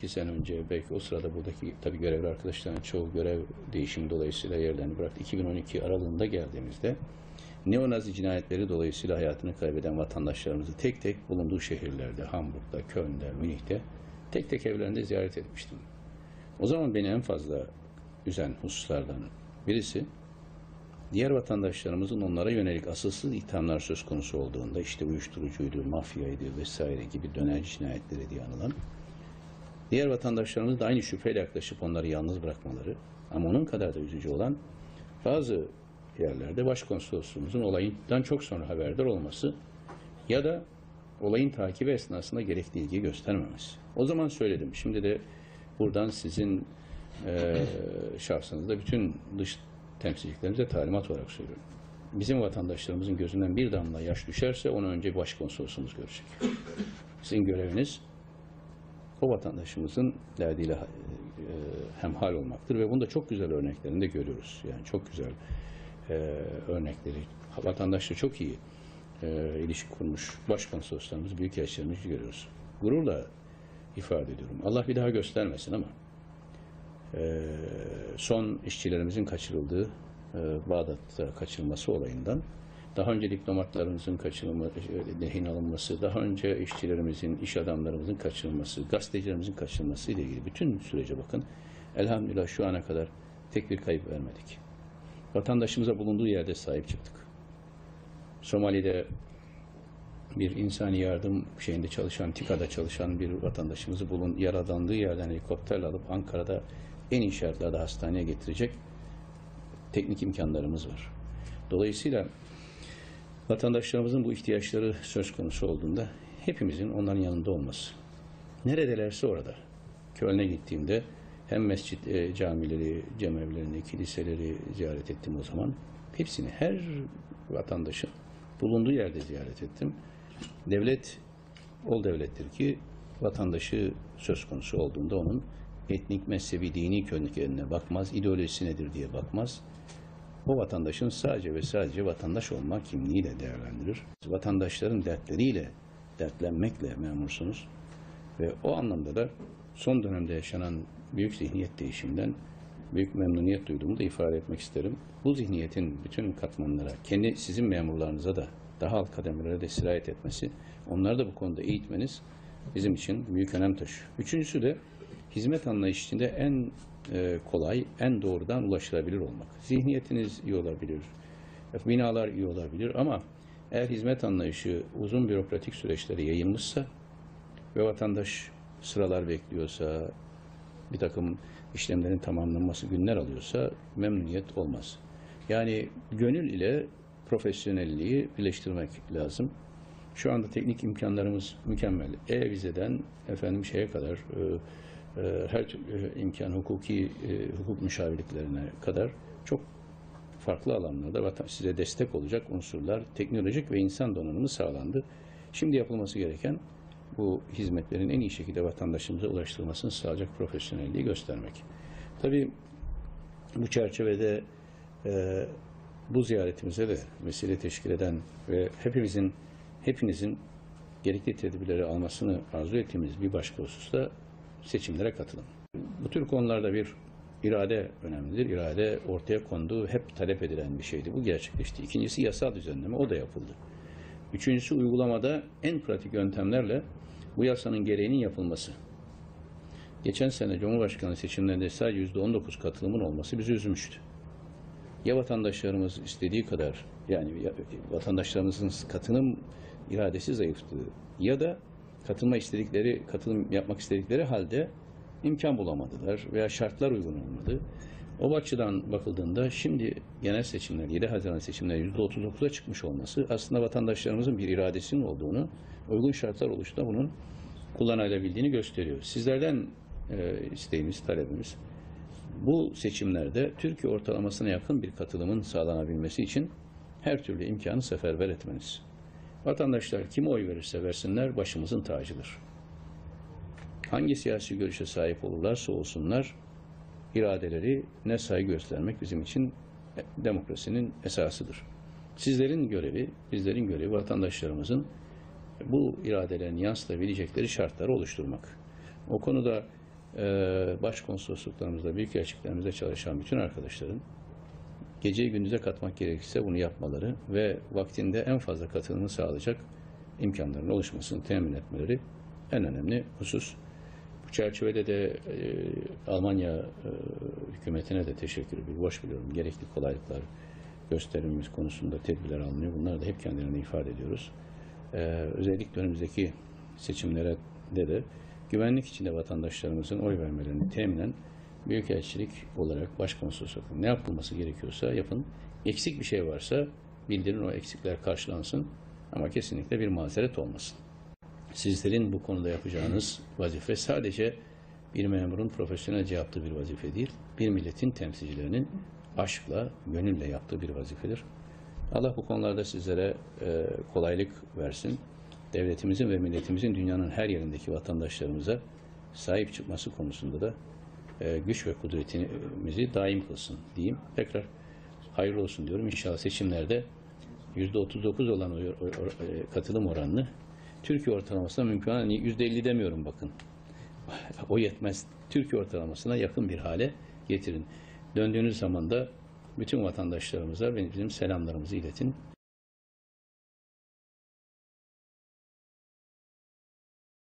İki sene önce belki o sırada buradaki tabii görevli arkadaşların çoğu görev değişimi dolayısıyla yerlerini bıraktı. 2012 aralığında geldiğimizde neonazi cinayetleri dolayısıyla hayatını kaybeden vatandaşlarımızı tek tek bulunduğu şehirlerde, Hamburg'da, Köln'de, Münih'te tek tek evlerinde ziyaret etmiştim. O zaman beni en fazla üzen hususlardan birisi diğer vatandaşlarımızın onlara yönelik asılsız ithamlar söz konusu olduğunda işte uyuşturucuydu, mafyaydı vesaire gibi dönerci cinayetleri diye anılan diğer vatandaşlarımız da aynı şüpheyle yaklaşıp onları yalnız bırakmaları ama onun kadar da üzücü olan bazı yerlerde başkonsolosluğumuzun olayından çok sonra haberdar olması ya da olayın takibi esnasında gerekli ilgi göstermemesi. O zaman söyledim. Şimdi de buradan sizin eee şahsınızda bütün dış temsilcilerimize talimat olarak söylüyorum. Bizim vatandaşlarımızın gözünden bir damla yaş düşerse onu önce başkonsolosumuz görecek. Sizin göreviniz o vatandaşımızın derdiyle e, hemhal olmaktır ve bunda çok güzel örneklerini de görüyoruz. Yani çok güzel e, örnekleri. Vatandaşla çok iyi e, ilişki kurmuş başkonsoloslarımız, büyükelçilerimizi görüyoruz. Gururla ifade ediyorum. Allah bir daha göstermesin ama son işçilerimizin kaçırıldığı e, Bağdat'ta kaçırılması olayından daha önce diplomatlarımızın kaçırılması, rehin alınması, daha önce işçilerimizin, iş adamlarımızın kaçırılması, gazetecilerimizin kaçırılması ile ilgili bütün sürece bakın. Elhamdülillah şu ana kadar tek bir kayıp vermedik. Vatandaşımıza bulunduğu yerde sahip çıktık. Somali'de bir insani yardım şeyinde çalışan, TİKA'da çalışan bir vatandaşımızı bulun, yaralandığı yerden helikopterle alıp Ankara'da en iyi şartlarda hastaneye getirecek teknik imkanlarımız var. Dolayısıyla vatandaşlarımızın bu ihtiyaçları söz konusu olduğunda hepimizin onların yanında olması. Neredelerse orada. Köln'e gittiğimde hem mescit e, camileri, cemevlerini, kiliseleri ziyaret ettim o zaman. Hepsini, her vatandaşın bulunduğu yerde ziyaret ettim. Devlet, ol devlettir ki vatandaşı söz konusu olduğunda onun etnik, mezhebi, dini kökenine bakmaz, ideolojisi nedir diye bakmaz. O vatandaşın sadece ve sadece vatandaş olma kimliğiyle değerlendirir. Vatandaşların dertleriyle dertlenmekle memursunuz. Ve o anlamda da son dönemde yaşanan büyük zihniyet değişiminden büyük memnuniyet duyduğumu da ifade etmek isterim. Bu zihniyetin bütün katmanlara, kendi sizin memurlarınıza da daha alt kademelere de sirayet etmesi, onları da bu konuda eğitmeniz bizim için büyük önem taşıyor. Üçüncüsü de hizmet anlayışı içinde en e, kolay, en doğrudan ulaşılabilir olmak. Zihniyetiniz iyi olabilir, binalar iyi olabilir ama eğer hizmet anlayışı uzun bürokratik süreçlere yayılmışsa ve vatandaş sıralar bekliyorsa, bir takım işlemlerin tamamlanması günler alıyorsa memnuniyet olmaz. Yani gönül ile profesyonelliği birleştirmek lazım. Şu anda teknik imkanlarımız mükemmel. E-vizeden efendim şeye kadar e, her türlü imkan hukuki e, hukuk müşavirliklerine kadar çok farklı alanlarda size destek olacak unsurlar, teknolojik ve insan donanımı sağlandı. Şimdi yapılması gereken bu hizmetlerin en iyi şekilde vatandaşımıza ulaştırılmasını sağlayacak profesyonelliği göstermek. Tabii bu çerçevede e, bu ziyaretimize de vesile teşkil eden ve hepimizin hepinizin gerekli tedbirleri almasını arzu ettiğimiz bir başka husus da seçimlere katılım. Bu tür konularda bir irade önemlidir. İrade ortaya konduğu hep talep edilen bir şeydi. Bu gerçekleşti. İkincisi yasal düzenleme. O da yapıldı. Üçüncüsü uygulamada en pratik yöntemlerle bu yasanın gereğinin yapılması. Geçen sene Cumhurbaşkanı seçimlerinde sadece yüzde 19 katılımın olması bizi üzmüştü. Ya vatandaşlarımız istediği kadar yani ya- vatandaşlarımızın katılım iradesi zayıftı ya da katılma istedikleri, katılım yapmak istedikleri halde imkan bulamadılar veya şartlar uygun olmadı. O açıdan bakıldığında şimdi genel seçimler, 7 Haziran seçimleri %39'a çıkmış olması aslında vatandaşlarımızın bir iradesinin olduğunu, uygun şartlar oluştuğunda bunun kullanılabildiğini gösteriyor. Sizlerden e, isteğimiz, talebimiz bu seçimlerde Türkiye ortalamasına yakın bir katılımın sağlanabilmesi için her türlü imkanı seferber etmeniz. Vatandaşlar kime oy verirse versinler başımızın tacıdır. Hangi siyasi görüşe sahip olurlarsa olsunlar iradeleri ne saygı göstermek bizim için demokrasinin esasıdır. Sizlerin görevi, bizlerin görevi vatandaşlarımızın bu iradelerini yansıtabilecekleri şartları oluşturmak. O konuda e, başkonsolosluklarımızda, büyükelçiliklerimizde çalışan bütün arkadaşların geceyi gündüze katmak gerekirse bunu yapmaları ve vaktinde en fazla katılımını sağlayacak imkanların oluşmasını temin etmeleri en önemli husus. Bu çerçevede de e, Almanya e, hükümetine de teşekkür ediyorum. Boş biliyorum. Gerekli kolaylıklar gösterilmemiz konusunda tedbirler alınıyor. Bunları da hep kendilerine ifade ediyoruz. E, özellikle önümüzdeki seçimlere de de güvenlik içinde vatandaşlarımızın oy vermelerini teminen Büyükelçilik olarak başkonsolosluk ne yapılması gerekiyorsa yapın. Eksik bir şey varsa bildirin o eksikler karşılansın ama kesinlikle bir mazeret olmasın. Sizlerin bu konuda yapacağınız vazife sadece bir memurun profesyonelce yaptığı bir vazife değil, bir milletin temsilcilerinin aşkla, gönülle yaptığı bir vazifedir. Allah bu konularda sizlere e, kolaylık versin. Devletimizin ve milletimizin dünyanın her yerindeki vatandaşlarımıza sahip çıkması konusunda da güç ve kudretimizi daim kılsın diyeyim. Tekrar hayırlı olsun diyorum. İnşallah seçimlerde %39 olan e, katılım oranını Türkiye ortalamasına mümkün olan %50 demiyorum bakın. O yetmez. Türkiye ortalamasına yakın bir hale getirin. Döndüğünüz zaman da bütün vatandaşlarımıza benim selamlarımızı iletin.